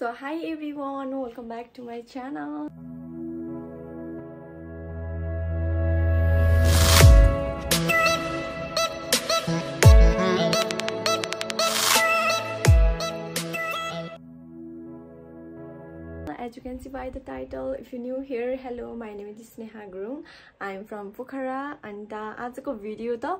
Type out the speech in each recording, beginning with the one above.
So hi everyone, welcome back to my channel. As you can see by the title, if you're new here, hello, my name is Sneha Groom. I'm from Pokhara and uh, आजको video त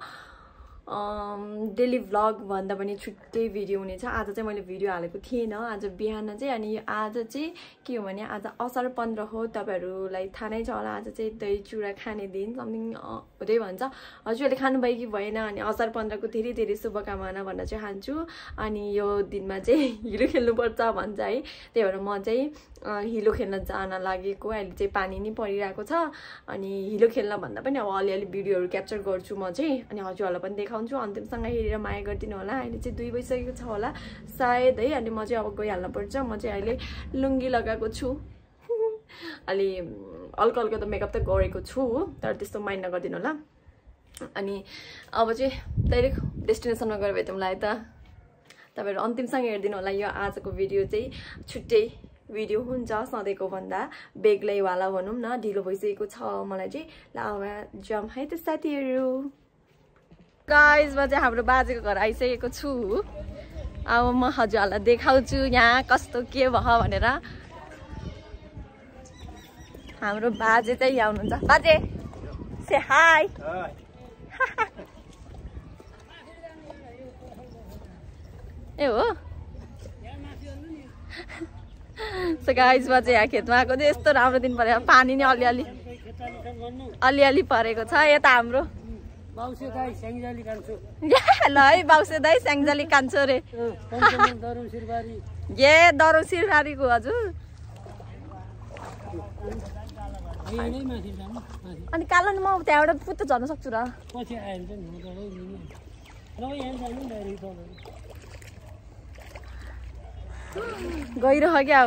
daily vlog भन्दा पनि छुट्टै video हुनेछ आज चाहिँ मैले video हालेको थिएन। आज बिहान चाहिँ अनि आज चाहिँ के हो भने आज असार पन्ध्र हो। तपाईँहरूलाई थाहा नै छ होला आज चाहिँ दही चुरा खाने दिन समथिङ हुँदै भन्छ। हजुरहरूले खानुभयो कि भएन अनि असार पन्ध्रको धेरै धेरै शुभकामना भन्न चाहिँ चाहन्छु। अनि यो दिनमा चाहिँ हिलो खेल्नुपर्छ भन्छ है। त्यही भएर म चाहिँ हिलो खेल्न जान लागेको अहिले चाहिँ पानी नै परिरहेको छ। अनि हिलो खेल्न भन्दा पनि अब अलिअलि भिडियोहरू क्याप्चर गर्छु म चाहिँ। अनि हजुरहरूलाई पनि देखाउँछु अन्तिमसँग हेरेर माया गरिदिनु होला। अहिले चाहिँ दुई बजिसकेको छ होला सायद है। अनि म चाहिँ अब गइहाल्नु पर्छ। म चाहिँ अहिले लुङ्गी लगाएको छु। अलि हल्का हल्का त मेकअप त गरेको छु तर त्यस्तो माइन्ड नगरिदिनु होला। अनि अब चाहिँ डाइरेक्ट डेस्टिनेसनमा गएर भेटौँ होला है त। तपाईँहरू अन्तिमसँग हेरिदिनु होला यो आजको भिडियो चाहिँ। छुट्टै। भिडियो हुन्छ सधैँको भन्दा। बेग्लैवाला भनौँ न ढिलो भइसकेको छ मलाई चाहिँ। लावा जम है त साथीहरू। गाइजमा चाहिँ हाम्रो बाजेको घर आइसकेको छु। अब म हजुरहरूलाई देखाउँछु यहाँ कस्तो के भयो भनेर। हाम्रो बाजे चाहिँ यहाँ हुनुहुन्छ। बाजे से हाई ए हो? सो गाइजमा चाहिँ यहाँ खेतमा आएको चाहिँ यस्तो राम्रो दिन परेको पानी नै अलिअलि अलिअलि परेको छ यता हाम्रो। ल है बाउसे दाई स्याङ्जाली कान्छ रे। ए दरौ सिरबारीको हजुर। अनि कालो म त्यहाँबाट पुत्त झर्न सक्छु र। गइरह क्या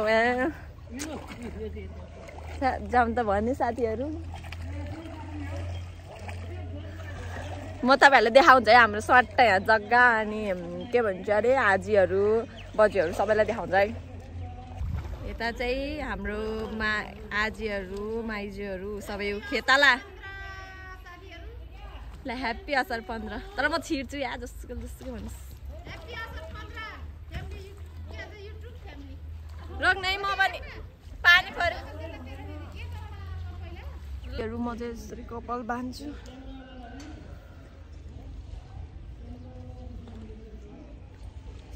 जाम त भयो नि साथीहरू। म तपाईँहरूलाई देखाउँछु है हाम्रो सट्टा यहाँ जग्गा अनि के भन्छ अरे आजीहरू बजीहरू सबैलाई देखाउँछ है। यता चाहिँ हाम्रो मा आजीहरू माइजीहरू सबै खेताला। ल ह्याप्पी असार पन्ध्र। तर म छिर्छु या जसको जसको भन्नुहोस्। रोक्नै म पनि पानी म चाहिँ यसरी कपाल बाँध्छु।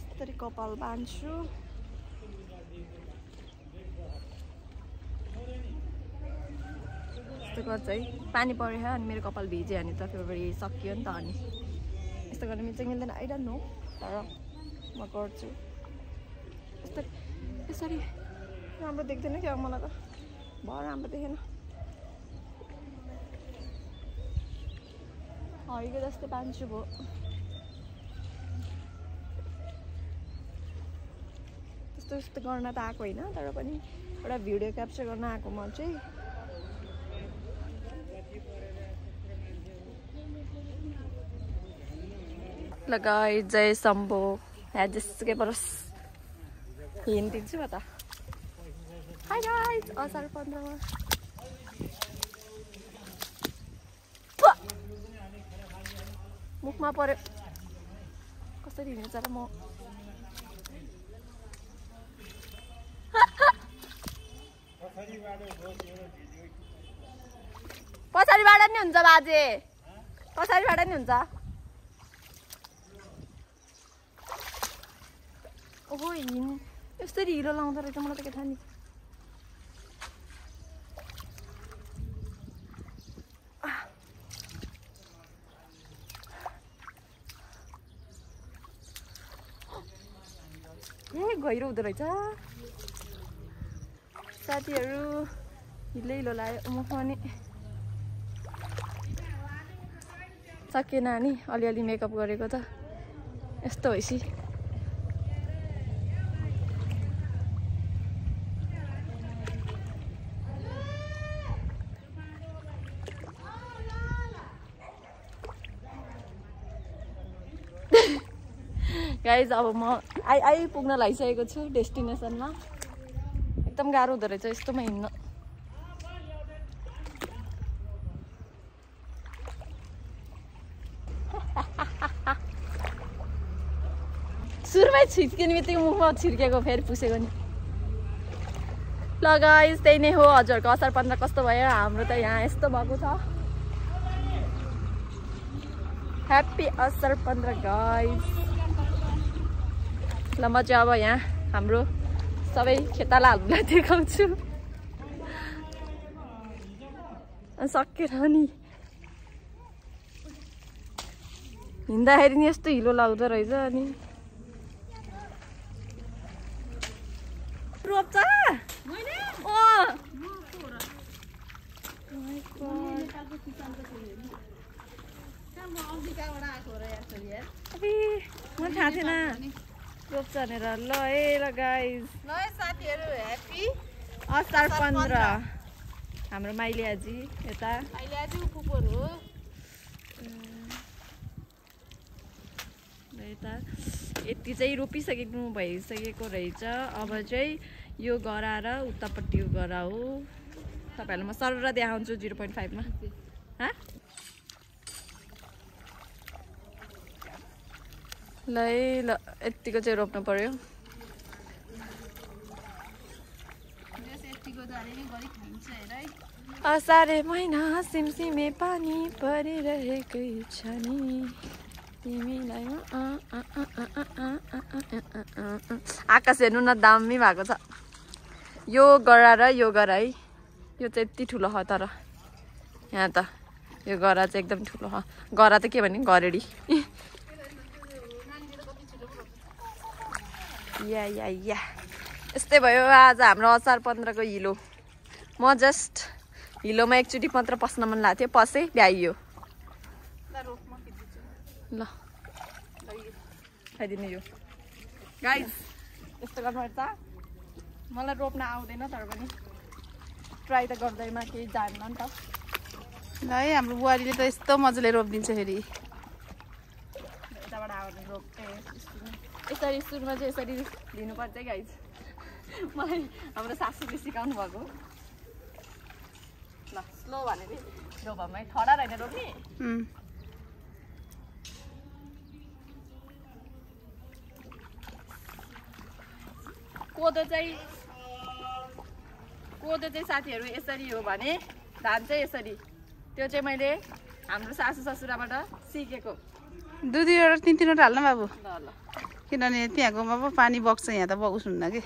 यसरी कपाल बाँध्छु। यस्तो गर्छ है। पानी पऱ्यो अनि मेरो कपाल भिज्यो अनि त फेब्रुअरी सकियो नि त अनि। यस्तो गर्नु मिल्छ मिल्दैन। आइडन नो तर म गर्छु। यस्तो यसरी राम्रो देख्दैन क्या मलाई त भयो राम्रो देखेन हरिको जस्तै बाँध्छु भयो त्यस्तो यस्तो गर्न त आएको होइन तर पनि एउटा भिडियो क्याप्चर गर्न आएको म चाहिँ लगाइ जय शम्भो यहाँ जेसुकै परोस् हिँडिदिन्छु म त हाई गाइस असार पन्ध्रमा मुखमा पऱ्यो कसरी हिँड्छ र म पछाडिबाट नि हुन्छ बाजे पछाडिबाट नि हुन्छ ओहो हिँड यसरी हिरो लाउँदो रहेछ मलाई त के थाहा नि गहिरो हुँदो रहेछ। साथीहरू हिलो हिलो लाग्यो। म पनि। सकिएन नि अलिअलि मेकअप गरेको त। यस्तो भएपछि गाइज अब म आइ आइपुग्न लागिसकेको छु डेस्टिनेसनमा। एकदम गाह्रो हुँदो रहेछ यस्तोमा हिँड्न। सुरुमै छिर्किने बित्तिकै मुखमा छिर्केको फेरि पुसेको नि। ल गाइस त्यही नै हो हजुरहरूको असार पन्ध्र कस्तो भयो? हाम्रो त यहाँ यस्तो भएको छ। ह्याप्पी असार पन्ध्र गाइस ल म चाहिँ अब यहाँ हाम्रो सबै खेतालाहरूलाई देखाउँछु। सकेर नि। हिँड्दाखेरि नि यस्तो हिलो लाउँदो रहेछ अनि। रोप्छ थाहा थिएन। रोप्छ भनेर ल ए ल गाइस ल साथीहरू ह्याप्पी असार पन्ध्र। हाम्रो माइली आजी यता। हो। यता। यति चाहिँ रोपिसकेको भइसकेको रहेछ। अब चाहिँ यो गरा र उतापट्टि यो गरा हो। तपाईँहरूलाई म सरर देखाउँछु जिरो पोइन्ट फाइभमा। ल ल यत्तिको चाहिँ रोप्नु पऱ्यो असारे महिना सिमसिमे पानी परिरहेकै छ नि तिमीलाई आकाश हेर्नु न दामी भएको छ यो गरा र यो गरा है यो चाहिँ यति ठुलो छ तर यहाँ त यो गरा चाहिँ एकदम ठुलो छ गरा त के भने गरेडी या या या यस्तै भयो आज हाम्रो असार पन्ध्रको हिलो। म जस्ट हिलोमा एकचोटि मात्र पस्न मन लागेको थियो पसेँ भ्याइयो ल। खाइदिनु यो। गाइस यस्तो गर्नुपर्छ। मलाई रोप्न आउँदैन तर पनि ट्राई त गर्दैमा केही जान्न नि त। ल है हाम्रो बुहारीले त यस्तो मजाले रोपिदिन्छ फेरि। यताबाट आउने रोप्थे। यसरी सुरुमा चाहिँ यसरी लिनुपर्छ है गाइस मलाई हाम्रो सासूले सिकाउनु भएको। ल स्लो भने रोपमै ठडा रहेन रोप्ने कोदो चाहिँ कोदो चाहिँ साथीहरू यसरी हो भने धान चाहिँ यसरी। त्यो चाहिँ मैले हाम्रो सासू ससुराबाट सिकेको। दुई दुईवटा तिन तिनवटा हाल्नु बाबु। ल ल। किनभने त्यहाँकोमा पो पानी बग्छ यहाँ त बगोस् हुन्न कि।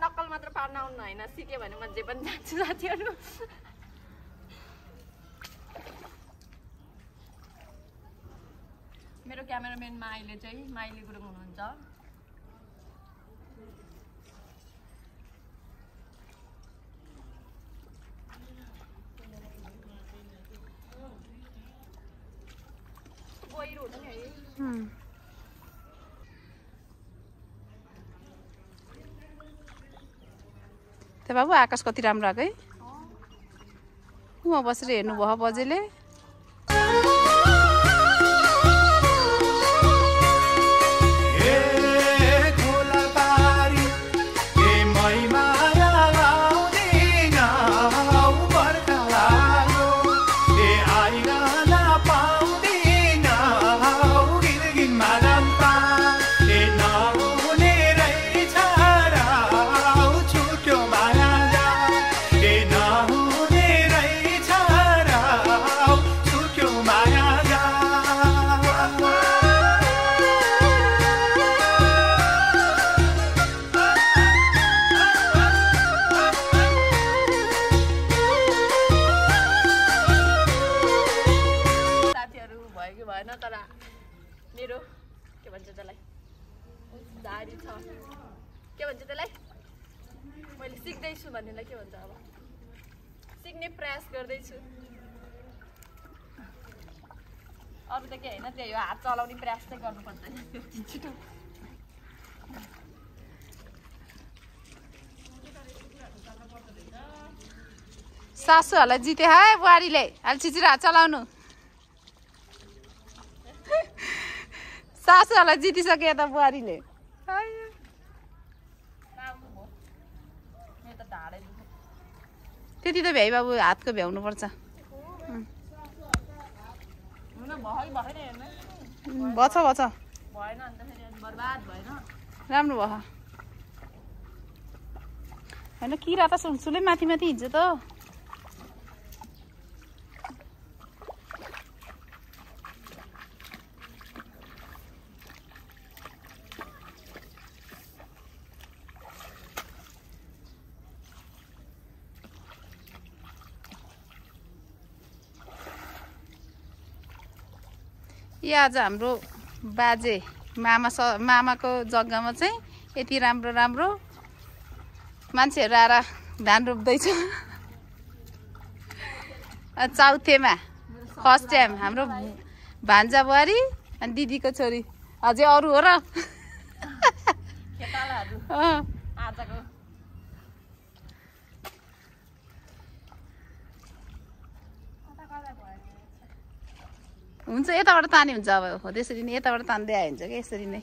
नक्कल मात्र पार्न आउनु होइन सिक्यो भने म जे पनि जान्छु साथीहरू। मेरो क्यामेराम्यान माइले चाहिँ माइली गुरुङ हुनुहुन्छ। त्यो बाबु आकाश कति राम्रो आएको है? उहाँ बसेर हेर्नुभयो बजेले। के भन्छ त्यसलाई? मैले सिक्दैछु भन्नेलाई के भन्छ अब? सिक्ने प्रयास गर्दैछु। अरू त के होइन त्यही हो हात चलाउने प्रयास चाहिँ गर्नुपर्छ छिटो सासूहरूलाई जिते है बुहारीले? अहिले छिचिरा चलाउनु। सा दसैँहरूलाई जितिसके यता बुहारीले। त्यति त भ्याइ बाबु हातको भ्याउनु पर्छ भछ भछ राम्रो भयो। होइन किरा त सुलसुलै माथि माथि हिँड्छ त। यो आज हाम्रो बाजे मामा स मामाको जग्गामा चाहिँ यति राम्रो राम्रो मान्छेहरू आएर धान रोप्दैछ। चौथेमा फर्स्ट टाइम हाम्रो भान्जा बुहारी अनि दिदीको छोरी। अझै अरू हो र अँ, हुन्छ यताबाट ताने हुन्छ अब हो त्यसरी नै यताबाट तान्दै आयो हुन्छ क्या यसरी नै।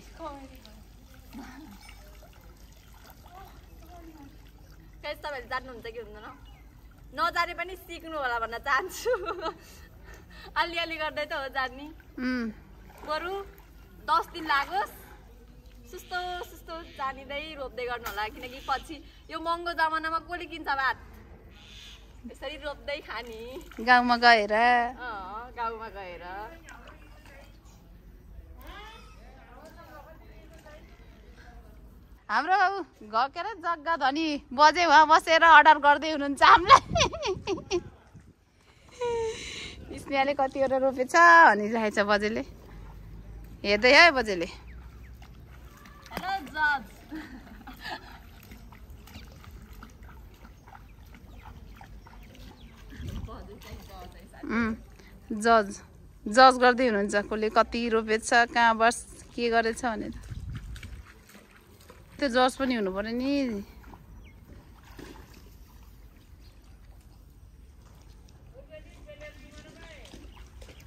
तपाईँहरूले जान्नुहुन्छ कि हुँदैन? नजाने पनि सिक्नु होला भन्न चाहन्छु। अलिअलि गर्दै त हो जान्ने। बरु दस दिन लागोस्। सुस्तो सुस्तो जानिँदै रोप्दै गर्नु होला किनकि पछि यो महँगो जमानामा कसले किन्छ भात? यसरी रोप्दै खाने। गाउँमा गएर। गाउँमा गएर। हाम्रो अरे जग्गा धनी बजे उहाँ बसेर अर्डर गर्दै हुनुहुन्छ हामीलाई। स्नेहाले कतिवटा रोपेछ छ बजेले। हेर्दै है बजेले। हेलो जज। जज जज गर्दै हुनुहुन्छ कसले कति रोपेछ कहाँ बस के गरेछ भनेर। त्यो जज पनि हुनु पऱ्यो नि।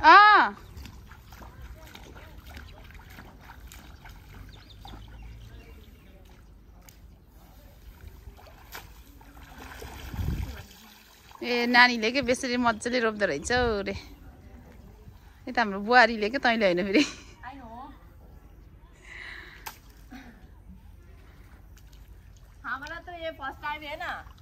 अँ। ए नानीले के बेसरी मजाले रोप्दो रहेछ हौ रे। यता हाम्रो बुहारीले के तैँले होइन फेरि? तो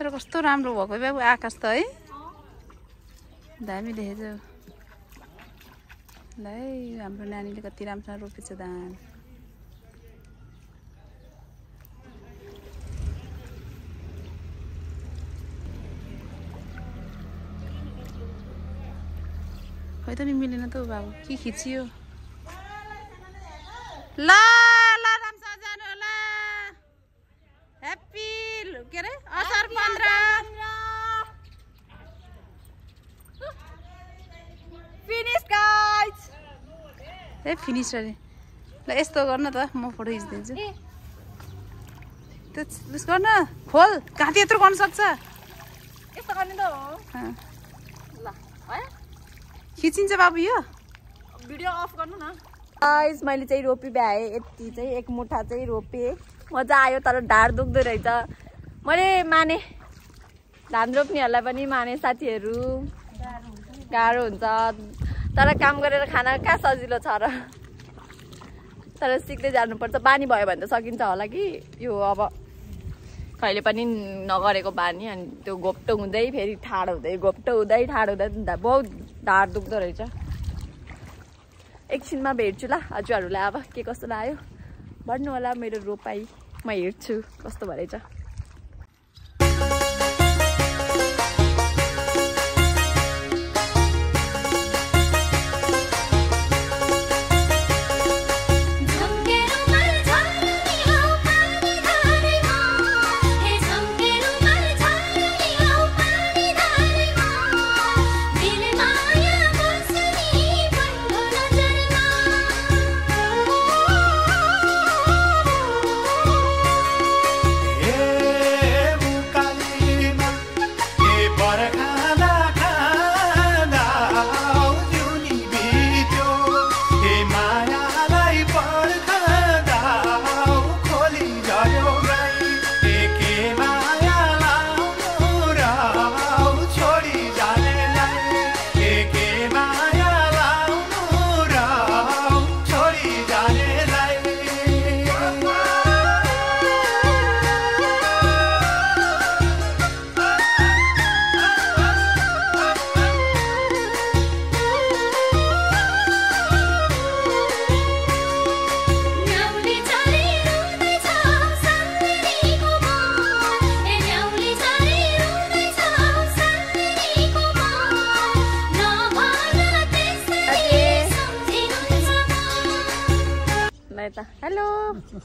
तर कस्तो राम्रो भएको बाबु? आकाश त है। दामी देखेछ। ल है हाम्रो नानीले कति राम्रोसँग रोपेछ धान। खै त नि मिलेन त बाबु। के खिचियो ल ल राम्रोसँग जानु होला ह्याप्पी के अरे असार पन्ध्र फिनिश गाइस अरे ल यस्तो गर्न त म फोटो खिचिदिन्छु। त्यो उस गर्न। खोल कहाँ त्यत्रो गर्नु सक्छ? खिचिन्छ बाबु यो। भिडियो अफ गर्नु न। गाइस मैले चाहिँ रोपी भ्याएँ। यति चाहिँ एक मुठा चाहिँ रोपेँ। मजा आयो तर ढाड दुख्दो रहेछ। मैले माने धान रोप्नेहरूलाई पनि माने साथीहरू। गाह्रो हुन्छ। तर काम गरेर खाना कहाँ सजिलो छ र? तर सिक्दै जानुपर्छ। बानी भयो भने त सकिन्छ होला कि? यो अब कहिले पनि नगरेको बानी अनि त्यो घोप्टो हुँदै फेरि ठाडो हुँदै घोप्टो हुँदै ठाडो हुँदै बहुत ढाड दुख्दो रहेछ। एकछिनमा भेट्छु ल हजुरहरूलाई। अब के कस्तो लाग्यो? भन्नु होला मेरो रोपाइ म हेर्छु कस्तो भएछ।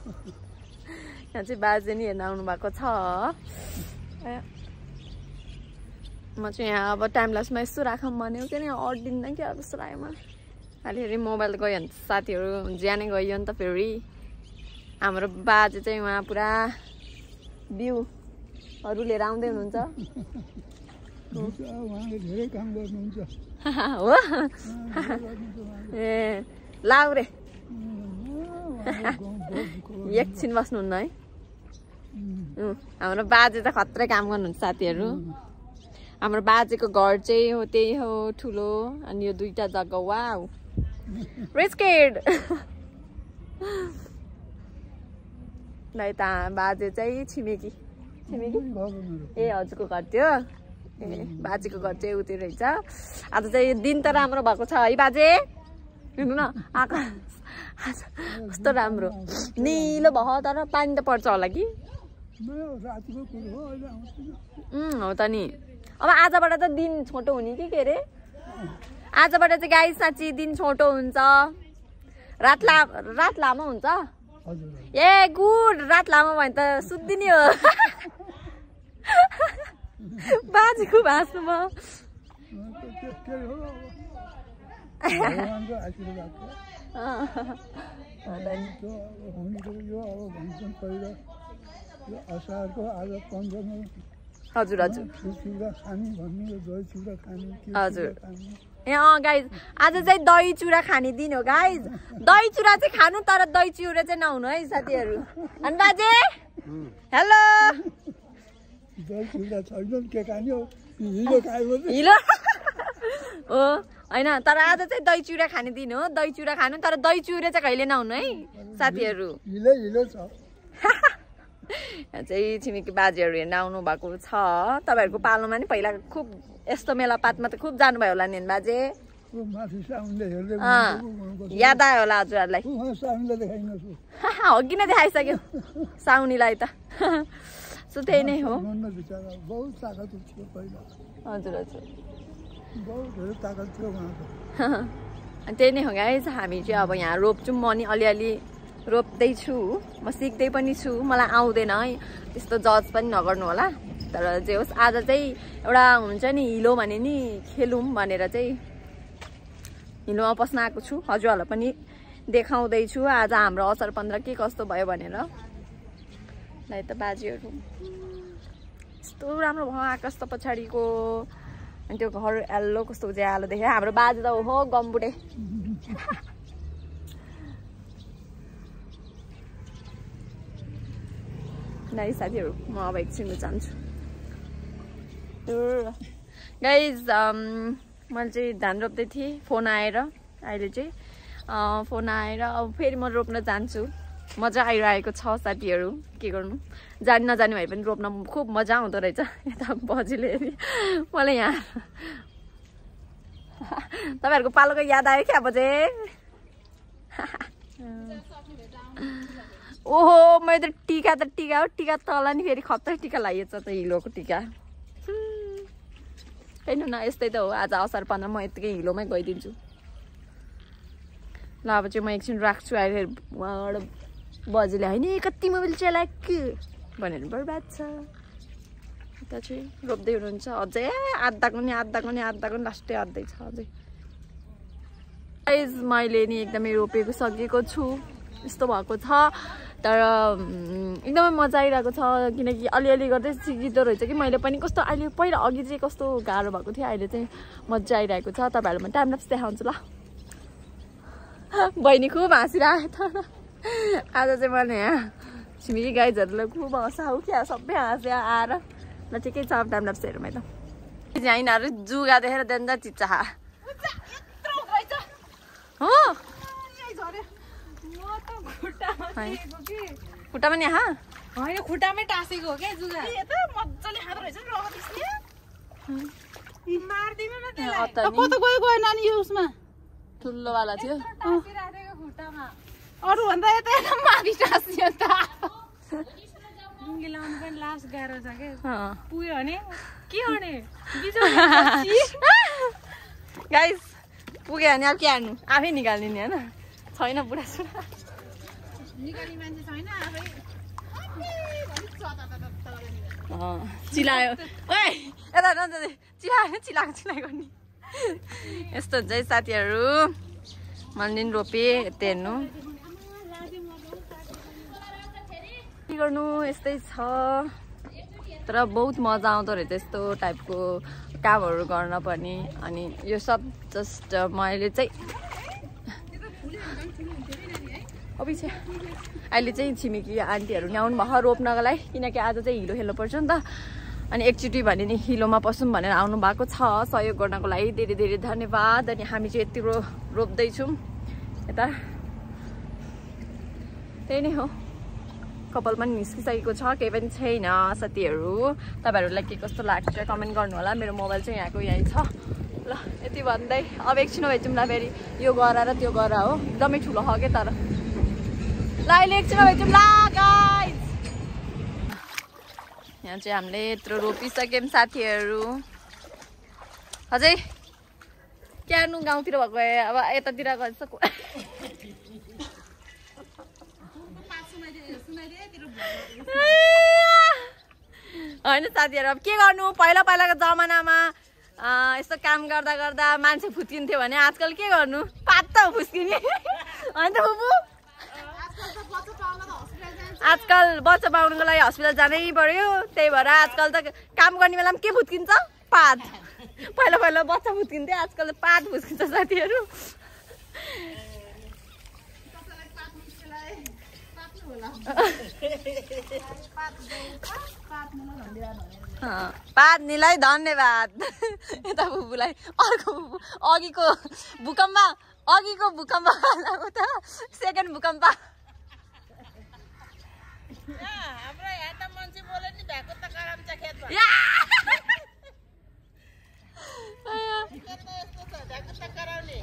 यहाँ चाहिँ बाजे नि हेर्न आउनु भएको छ म चाहिँ यहाँ अब टाइम लासमा यस्तो राखौँ भन्यो के नि अड्डिन्न क्या जस्तो लाग्यो अहिले फेरि मोबाइल गयो भने साथीहरू ज्यानै गयो नि त फेरि हाम्रो बाजे चाहिँ उहाँ पुरा बिउहरू लिएर आउँदै हुनुहुन्छ हो ए लाउ रे एकछिन बस्नुहुन्न है। हाम्रो बाजे त खत्रै काम गर्नुहुन्छ साथीहरू। हाम्रो बाजेको घर चाहिँ हो त्यही हो ठुलो अनि यो दुइटा जग्गा वा रिस्केड ल यता बाजे चाहिँ छिमेकी। छिमेकी? ए हजुरको घर थियो ए बाजेको घर चाहिँ उतै रहेछ। आज चाहिँ दिन त राम्रो भएको छ है बाजे। हेर्नु न आकाश। कस्तो राम्रो। निलो भयो तर पानी त पर्छ होला कि? हो त नि। अब आजबाट त दिन छोटो हुने कि के अरे? आजबाट चाहिँ गाई साँच्ची दिन छोटो हुन्छ। रात ला रात लामो हुन्छ? Ah good! रात लामो भने त सुत्दिने हो। बाजेको भाँच्नु भयो। हुनेको यो अब भन्छन् पहिला यो असारको आज पन्ध्रमा हजुर हजुर चिउरा खाने भन्ने यो दही चिउरा खाने हजुर। ए अँ गाइज आज चाहिँ दही चुरा खाने दिन हो गाइज दही चुरा चाहिँ खानु तर दही चिउरा चाहिँ नहुनु है साथीहरू अनि बाजे हेलो दही चिउरा छैन के खाने हो हिजो खायो हिलो हो होइन तर आज चाहिँ दही चिउरा खाने दिन हो दही चिउरा खानु तर दही चिउरा चाहिँ कहिले नहुनु है साथीहरू। हिलो हिलो छ। यहाँ चाहिँ छिमेकी बाजेहरू हेर्न आउनु भएको छ। तपाईँहरूको पालोमा नि पहिला खुब यस्तो मेलापातमा त खुब जानुभयो होला नि बाजे। याद आयो होला हजुरहरूलाई हो किन देखाइसक्यो? साउनीलाई त। सो त्यही नै हो। हजुर हजुर। त्यही नै हो गाइज हामी चाहिँ अब यहाँ रोप्छौँ म नि अलिअलि रोप्दैछु म सिक्दै पनि छु मलाई आउँदैन है। त्यस्तो जज पनि नगर्नु होला। तर जे होस् आज चाहिँ एउटा हुन्छ नि हिलो भने नि खेलौँ भनेर चाहिँ हिलोमा पस्न आएको छु। हजुरहरूलाई पनि देखाउँदैछु आज हाम्रो असार पन्ध्र के कस्तो भयो भनेर। ल त बाजेहरू। यस्तो राम्रो भयो आकाश त पछाडिको। अनि त्यो घर यल्लो कस्तो उज्यालो देख्यो हाम्रो बाजे त हो गम्बुडे। नाइ साथीहरू म अब एकछिन जान्छु। गाइज मैले चाहिँ धान रोप्दै थिएँ फोन आएर अहिले चाहिँ। फोन आएर अब फेरि म रोप्न जान्छु। मजा आइरहेको छ साथीहरू। के गर्नु? जानी नजाने भए पनि रोप्न खुब मजा आउँदो रहेछ। यता बजीले मलाई यहाँ तपाईँहरूको पालोको याद आयो क्या बजे ओहो मैले त टिका त टिका हो टिका तल नि फेरि खत्तै टिका लगाइएछ त हिलोको टिका। हेर्नु न यस्तै त हो। आज असार पन्ध्र म यत्तिकै हिलोमै गइदिन्छु। ल अब चाहिँ म एकछिन राख्छु अहिले उहाँबाट बजीले होइन कति मोबाइल चलाएको भनेर बर्बाद छ। यता चाहिँ रोप्दै हुनुहुन्छ। अझै आधाको नि आधाको नि आधाको नि लास्टै आधै छ अझै। मैले नि एकदमै रोपेको सकेको छु। यस्तो भएको छ। तर एकदमै मजा आइरहेको छ। किनकि अलिअलि गर्दै सिकिँदो रहेछ कि। मैले पनि कस्तो अहिले पहिला अघि चाहिँ कस्तो गाह्रो भएको थियो अहिले चाहिँ मजा आइरहेको छ। तपाईँहरूलाई म टाइम ल्याप्स देखाउँछु ल। बहिनी खुब हाँसिरहेको छ। आज चाहिँ मैले यहाँ छिमेकी गाइजहरूलाई खुब हँसाउ क्या सबै हाँस्यो आएर ल ठिकै छ हेरौँ है त यहाँ यिनीहरू जुगा देखेर देन्जा चिच्चा हो है। खुट्टा पनि यहाँ होइन खुट्टामै टाँसेको हो क्या जुगा मजाले खाँदो रहेछ नि न नि गयो गयो नानी यो उसमा ठुलोवाला थियो अरूभन्दा यता यता माथि टाँसियो त। लुङ्गी लाउनु पनि लास्ट गाह्रो छ क्या अँ। पुग्यो भने के गर्ने गाइस पुग्यो भने अब के हार्नु आफै निकाल्ने नि होइन? छैन बुढासुढा निकाल्ने मान्छे छैन आफै। चिलायो। ओइ यता चिलायो चिलाएको चिलाएको नि। यस्तो हुन्छ है साथीहरू। मैले पनि रोपेँ यता हेर्नु। के गर्नु यस्तै छ। तर बहुत मजा आउँदो रहेछ यस्तो टाइपको कामहरू गर्न पनि। अनि यो सब जस्ट मैले चाहिँ अपिछे अहिले चाहिँ छिमेकी आन्टीहरू नि आउनु भएको रोप्नको लागि किनकि आज चाहिँ हिलो खेल्नु पर्छ नि त। अनि एकचोटि भने नि हिलोमा पसौँ भनेर आउनु भएको छ। सहयोग गर्नको लागि धेरै धेरै धन्यवाद। अनि हामी चाहिँ यति रो रोप्दैछौँ। यता। त्यही नै हो। कपाल पनि निस्किसकेको छ केही पनि छैन साथीहरू। तपाईँहरूलाई के कस्तो लाग्छ कमेन्ट गर्नु होला मेरो मोबाइल चाहिँ यहाँको यहीँ छ। ल यति भन्दै। अब एकछिन भेटौँ ल फेरि। यो गर र त्यो गर हो। एकदमै ठुलो छ क्या तर? ल अहिले एकछिन भेटौँ ल गाइस यहाँ चाहिँ हामीले यत्रो रोपिसक्यौँ साथीहरू। अझै क्यानु गाउँतिर भएको भए अब यतातिर गर्छ होइन साथीहरू अब के गर्नु? पहिला पहिलाको जमानामा यस्तो काम गर्दा गर्दा मान्छे फुत्किन्थ्यो भने आजकल के गर्नु? पात फुस्किने। होइन त बुबु? आजकल बच्चा पाउनुको लागि हस्पिटल जानै पर्यो। त्यही भएर आजकल त काम गर्ने बेलामा के फुत्किन्छ? पात। पहिला पहिला बच्चा फुत्किन्थ्यो आजकल त पात फुस्किन्छ साथीहरू। पात्नीलाई धन्यवाद। यता बुबुलाई। अर्को बुबु अघिको भूकम्प अघिको भूकम्प उता सेकेन्ड भूकम्प हाम्रो यहाँ त। मान्छे बोले नि भ्याएको त खेतमा त यस्तो छ त कराउने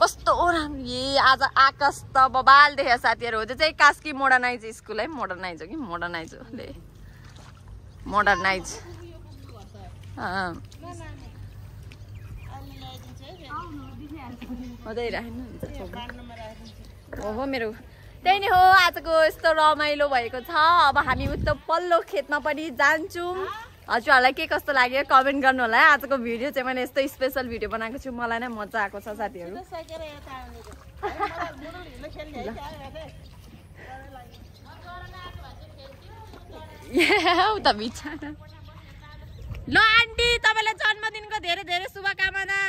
कस्तो राम्रो। ए आज आकाश त बबाल देख्यो साथीहरू। हो त्यो चाहिँ कास्की मोडर्नाइज स्कुल है मोडर्नाइज हो कि? मोडर्नाइज हो ले। मोडर्नाइज। हो हो मेरो। त्यही नै हो आजको यस्तो रमाइलो भएको छ। अब हामी उस्तो पल्लो खेतमा पनि जान्छौँ। हजुरहरूलाई के कस्तो लाग्यो कमेन्ट गर्नु होला है। आजको भिडियो चाहिँ मैले यस्तो स्पेसल भिडियो बनाएको छु। मलाई नै मजा आएको छ साथीहरू। उता ल आन्टी तपाईँलाई जन्मदिनको धेरै धेरै शुभकामना।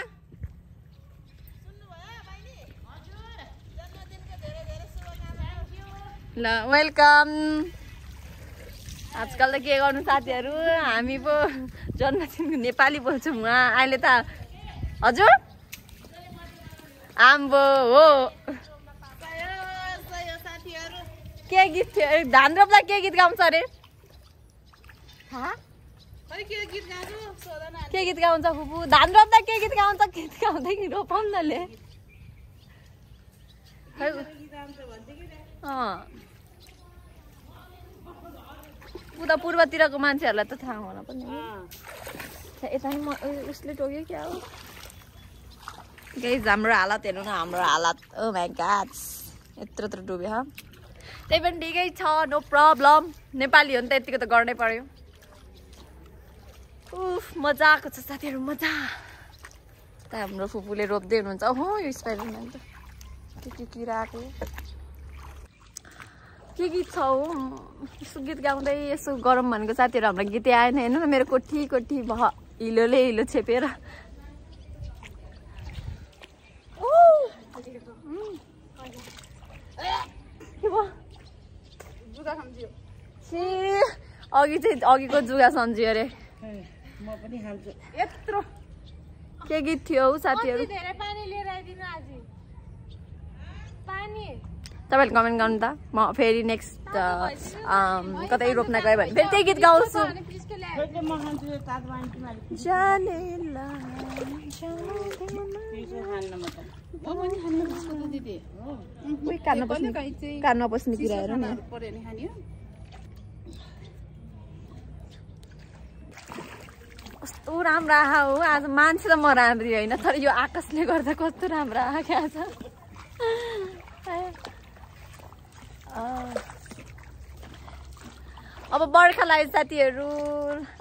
ल वेलकम। आजकल त के गर्नु साथीहरू? हामी पो जन्मदिनको नेपाली बोल्छौँ उहाँ अहिले त हजुर? आम्बो हो। के गीत थियो? धान रोप्दा के गीत गाउँछ अरे? के गीत न के गाउँछ फुपू? धान रोप्दा के गीत गाउँछ? गीत गाउँदै न ले खै अँ। उता पूर्वतिरको मान्छेहरूलाई त थाहा होला पनि यता म उसले टोक्यो क्या हो? गाइज हाम्रो हालत हेर्नु न हाम्रो हालत। ओ माई गाड्स यत्रो यत्रो डुब्यो ह। त्यही पनि ठिकै छ नो प्रब्लम नेपाली हो नि त यतिको त गर्नै पर्यो। उफ मजा आएको छ साथीहरू मजा। त हाम्रो फुपूले रोप्दै हुनुहुन्छ। हो यो स्पाइडरम्यान त। के के किरा आएको के गीत छ हो? यसो गीत गाउँदै यसो गरम भनेको साथीहरू हाम्रो गीतै आएन हेर्नु न मेरो कोठी कोठी भ हिलोले हिलो छेपेर। अघि चाहिँ अघिको जुगा सम्झियो अरे। यत्रो। के गीत थियो हौ साथीहरू? आज तपाईँहरूले कमेन्ट गर्नु त। म फेरि नेक्स्ट कतै रोप्न गयो भने फेरि त्यही गीत गाउँछु त्यसको ल्याए जानेला, उही कानमा बस्ने कानमा बस्ने कुरा हेर न पऱ्यो भने खाने हो। कस्तो राम्रो आहा हो। आज मान्छे त म राम्री होइन तर यो आकाशले गर्दा कस्तो राम्रो आएको आज अँ। अब बर्खा लाग्यो साथीहरू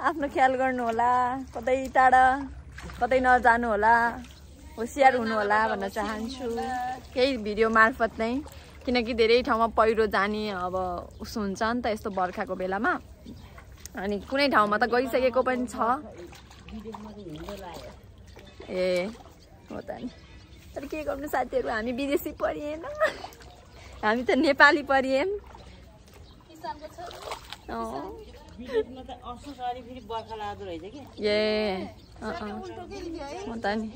आफ्नो ख्याल गर्नु होला कतै टाढा कतै नजानु होला होसियार हुनु होला भन्न चाहन्छु। केही भिडियो मार्फत नै किनकि धेरै ठाउँमा पहिरो जाने अब उसो हुन्छ नि त यस्तो बर्खाको बेलामा। अनि कुनै ठाउँमा त गइसकेको पनि छ। ए हो त नि। तर के गर्नु साथीहरू हामी विदेशी परिएन हामी त नेपाली कि ए। हो त नि।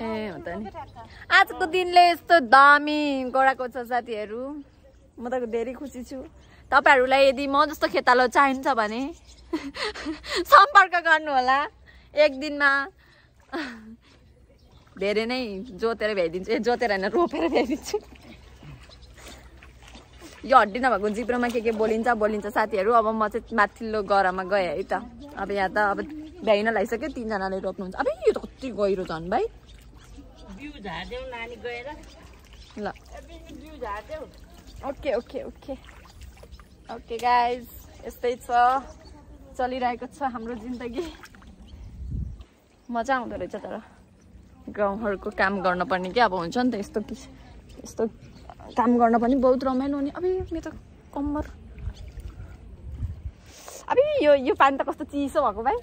ए हो त नि। आजको दिनले यस्तो दामी गराएको छ साथीहरू। म त धेरै खुसी छु। तपाईँहरूलाई यदि म जस्तो खेतालो चाहिन्छ भने सम्पर्क गर्नु होला एक दिनमा धेरै नै जोतेर भ्याइदिन्छु ए जोतेर होइन रोपेर भ्याइदिन्छु यो हड्डी नभएको जिब्रोमा के के बोलिन्छ बोलिन्छ साथीहरू अब म चाहिँ माथिल्लो गरामा गएँ है त अब यहाँ त अब भ्याइन लगाइसक्यो तिनजनाले रोप्नुहुन्छ अब यो त कति गहिरो झन् भाइ ल okay okay okay okay guys यस्तै छ चलिरहेको छ हाम्रो जिन्दगी मजा आउँदो रहेछ तर गाउँहरूको काम गर्न पर्ने कि अब हुन्छ नि त यस्तो यस्तो काम गर्न पनि बहुत रमाइलो हुने। अब मेरो कम्मर। अब यो यो पानी त कस्तो चिसो भएको भाइ।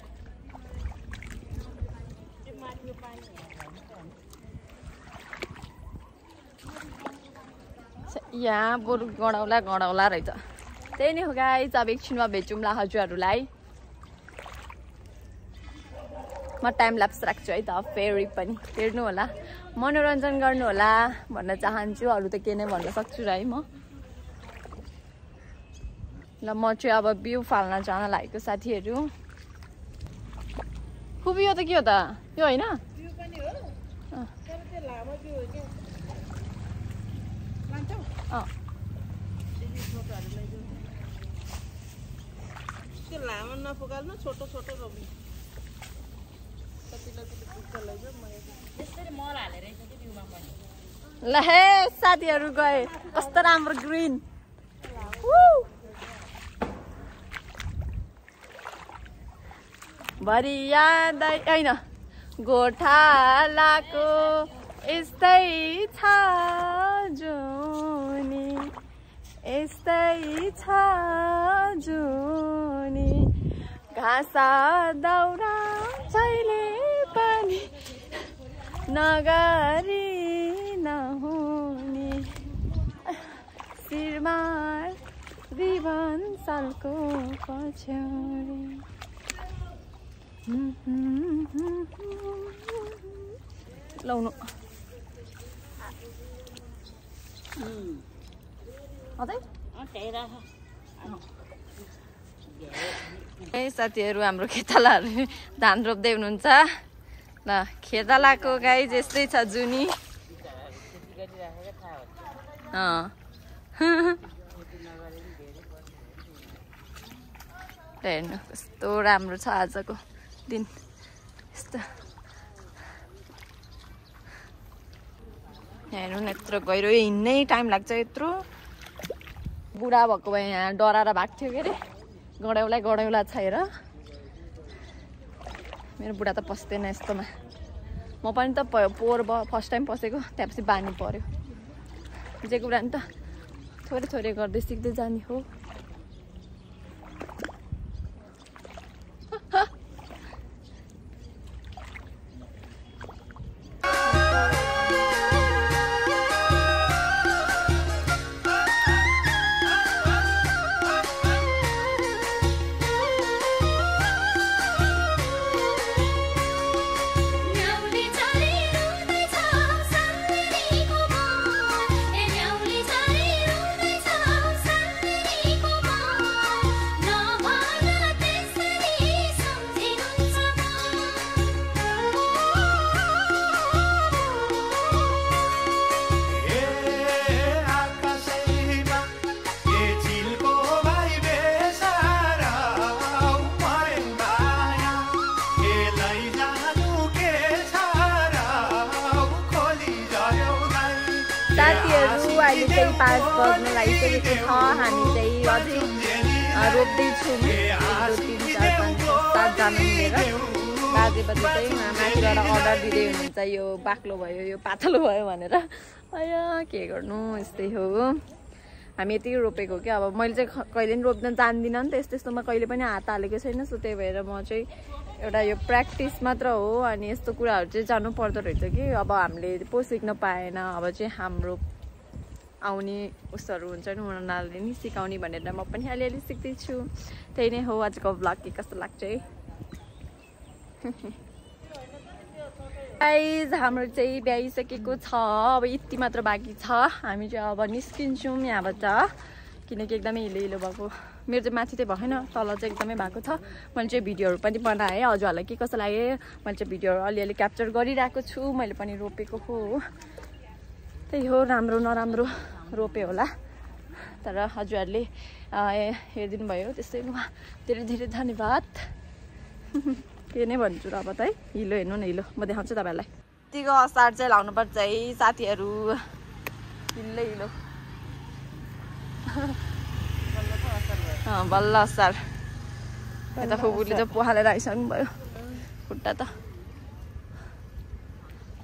यहाँ बरु गडाउला गडाउला रहेछ। त्यही नै हो गाइज अब एकछिनमा भेटौँला हजुरहरूलाई। म टाइम ल्याप्स राख्छु है त फेरि पनि। हेर्नु होला मनोरञ्जन गर्नु होला भन्न चाहन्छु। अरू त के नै भन्न सक्छु र है म। ल म चाहिँ अब बिउ फाल्न जान लागेको साथीहरू। खुबी यो त के हो त? यो होइन? लामो नफुकाल्नु छोटो छोटो रोप्नु यसरी मल हालेर रहेछ कि बिउमा पनि ल हे साथीहरू गए। कस्तो राम्रो ग्रिन। भरि यादै होइन गोठालाको यस्तै छ जुनी। यस्तै छ जुनी। घाँसा जहिले पनि नगरी नहुने शिरमा रिबन सालको पछ्यौरी। लाउनु। है साथीहरू हाम्रो खेतालाहरू धान रोप्दै हुनुहुन्छ। ल खेतालाको गाई जस्तै छ जुनी। हेर्नु कस्तो राम्रो छ आजको दिन। यस्तो। हेर्नु न यत्रो गहिरो हिँड्नै टाइम लाग्छ यत्रो। बुढा भएको भए यहाँ डराएर भएको थियो के अरे? गड्याउला गड्याउला छ हेर। मेरो बुढा त पस्दैन यस्तोमा। म पनि त पोहोर भयो फर्स्ट टाइम पसेको त्यहाँपछि बानी पऱ्यो जे कुरा नि त थोरै थोरै गर्दै सिक्दै जाने हो। अहिले चाहिँ पाँच बज्न लागिसकेको छ हामी चाहिँ अझै रोप्दैछौँ एक दुई तिन चार पाँच छ सातजना मिलेर बाजे बाजे चाहिँ माथिबाट अर्डर दिँदै हुनुहुन्छ यो बाक्लो भयो यो पातलो भयो भनेर अय के गर्नु यस्तै हो हामी यति रोपेको क्या अब मैले चाहिँ कहिले पनि रोप्न जान्दिनँ नि त यस्तो यस्तोमा कहिले पनि हात हालेको छैन सो त्यही भएर म चाहिँ एउटा यो प्र्याक्टिस मात्र हो अनि यस्तो कुराहरू चाहिँ जानु पर्दो रहेछ कि अब हामीले पो सिक्न पाएन अब चाहिँ हाम्रो आउने उसहरू हुन्छ नि उनीहरूले नि सिकाउने भनेर म पनि अलिअलि सिक्दैछु। त्यही नै हो आजको भ्लग के कस्तो लाग्छ है? गाइज हाम्रो चाहिँ भ्याइसकेको छ। अब यति मात्र बाँकी छ। हामी चाहिँ अब निस्किन्छौँ यहाँबाट। किनकि एकदमै हिलो हिलो भएको। मेरो चाहिँ माथि चाहिँ भएन तल चाहिँ एकदमै भएको छ। मैले चाहिँ भिडियोहरू पनि बनाएँ। हजुरहरूलाई के कस्तो लाग्यो? मैले चाहिँ भिडियोहरू अलिअलि क्याप्चर गरिरहेको छु। मैले पनि रोपेको हो। त्यही हो राम्रो नराम्रो रोपेँ होला। तर हजुरहरूले हेरिदिनु भयो त्यसै धेरै धेरै धन्यवाद। के नै भन्छु र अब त है हिलो हेर्नु न हिलो। म देखाउँछु तपाईँहरूलाई। यतिको असार चाहिँ लाउनुपर्छ है साथीहरू। हिलै। हिलो बल्ल असार। यता फुपूले चाहिँ पोहालेर आइसक्नु भयो। खुट्टा त।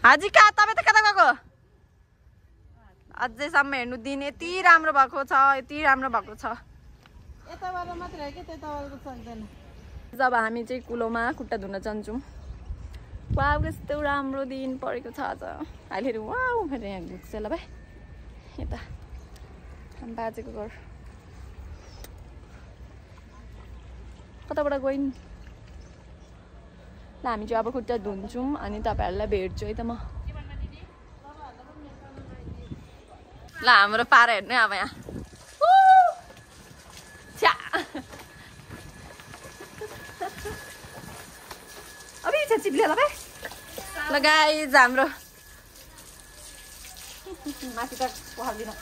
हाजी कहाँ तपाईँ त कता गएको? अझैसम्म हेर्नु दिन यति राम्रो भएको छ यति राम्रो भएको छ। जब हामी चाहिँ कुलोमा खुट्टा धुन जान्छौँ वा कस्तो राम्रो दिन परेको छ आज। अहिले वा फेरि यहाँ घुच्छ ल भाइ यता हामी बाजेको घर। कताबाट गयो नि ल हामी चाहिँ अब खुट्टा धुन्छौँ अनि तपाईँहरूलाई भेट्छु है त म। ल हाम्रो पारा हेर्नु अब यहाँ! छ्या अब इच्छा चिप्ले ल भाइ ल गाइज हाम्रो माथि त पहाल्दिनँ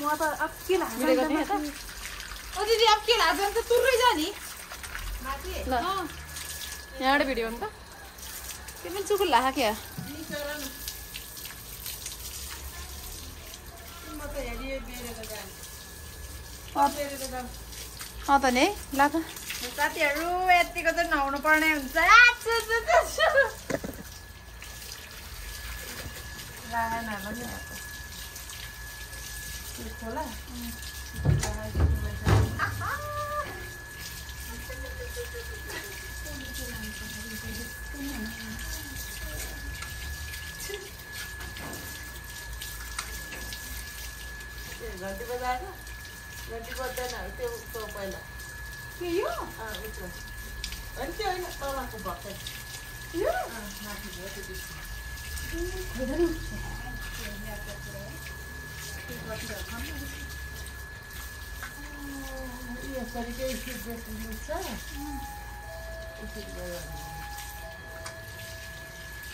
म त अब के लाग्छ ओ दिदी अब के लाग्छ त तुर्रै जा नि माथि ल यहाँबाट भिडियो त त्यो पनि चुकुल क्या अँ त नि ला त। साथीहरू यतिको चाहिँ नुहाउनु पर्ने हुन्छ। आच्छा, आच्छा, आच्छा। फेरि लतारो लाग्यो यसले पेन्टी झन् भिजिसक्यो त्यो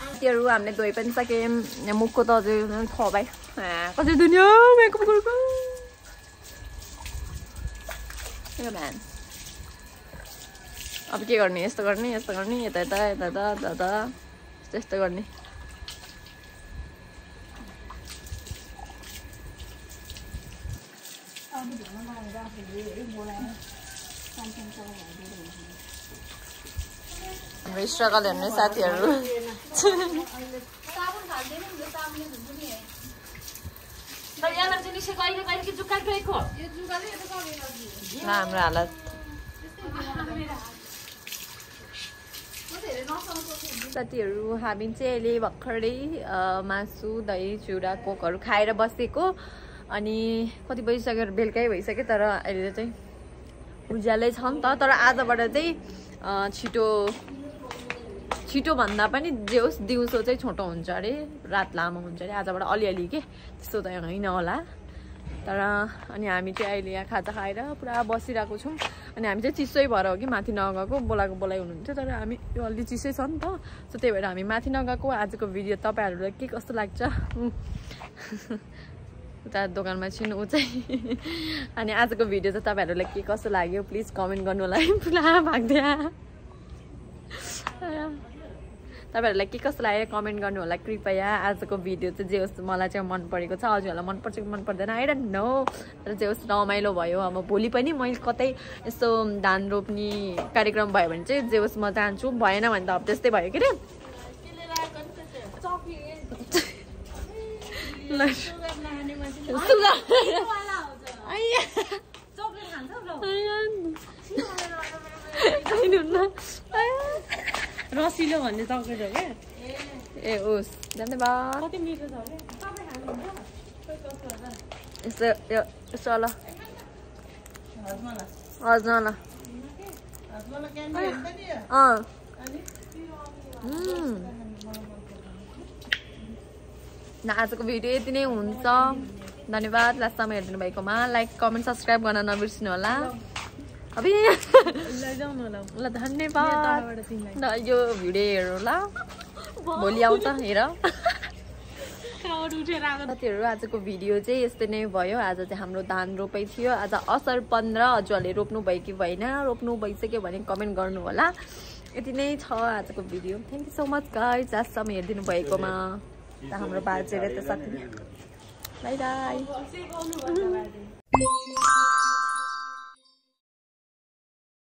साथीहरू हामीले धोइ पनि सक्यौँ मुखको त अझै छ भाइ कसरी दुनियाँ मेकअप गरेको अब के गर्ने यस्तो गर्ने यस्तो गर्ने यता यता यता यता यता यस्तो गर्ने हाम्रो स्ट्रगल हेर्ने साथीहरू। ल हाम्रो हालत। साथीहरू हामी चाहिँ अहिले भर्खरै अ, मासु दही चिउरा कोकहरू खाएर बसेको। अनि कति बजिसक्यो बेलुकै भइसक्यो तर अहिले चाहिँ उज्यालै छ नि त। तर आजबाट चाहिँ छिटो छिटो भन्दा पनि जे होस् दिउँसो चाहिँ छोटो हुन्छ अरे रात लामो हुन्छ अरे आजबाट अलिअलि के? त्यस्तो त होइन होला। तर अनि हामी चाहिँ अहिले यहाँ खाजा खाएर पुरा बसिरहेको छौँ। अनि हामी चाहिँ चिसै भएर हो कि माथि नगएको बोलाएको बोलाइ हुनुहुन्थ्यो। तर हामी यो अलि चिसै छ नि त। सो त्यही भएर हामी माथि नगएको। आजको भिडियो तपाईँहरूलाई के कस्तो लाग्छ। उता दोकानमा छिन् ऊ चाहिँ। अनि आजको भिडियो चाहिँ तपाईँहरूलाई के कस्तो लाग्यो? प्लिज कमेन्ट गर्नु होला पुरा भाग्दै। तपाईँहरूलाई के कस्तो लाग्यो कमेन्ट गर्नु होला कृपया आजको भिडियो चाहिँ जे होस् मलाई चाहिँ मन परेको छ। हजुरहरूलाई मन पर्छ कि मन पर्दैन? आई डोन्ट नो तर जे होस् रमाइलो भयो। अब भोलि पनि मैले कतै यस्तो धान रोप्ने कार्यक्रम भयो भने चाहिँ जे होस् म जान्छु। भएन भने त अब त्यस्तै भयो के अरे रसिलो भन्ने चक्लेट हो क्या ए उस धन्यवाद यस्तो यस्तो ल हजुर ल अँ आजको भिडियो यति नै हुन्छ धन्यवाद लास्टसम्म हेरिदिनु भएकोमा लाइक कमेन्ट सब्सक्राइब गर्न नबिर्सिनु होला अब न ल धन्यवाद ल यो भिडियो हेरौँ ल भोलि आउँछ हेर साथीहरू आजको भिडियो चाहिँ यस्तै नै भयो आज चाहिँ हाम्रो धान रोपाइ थियो आज असार पन्ध्र हजुरहरूले रोप्नु भयो कि भएन रोप्नु भइसक्यो भने कमेन्ट गर्नु होला यति नै छ आजको video thank you so much guys आजसम्म हेरिदिनु भएकोमा त हाम्रो बाजेले त सक्ने बाई बाई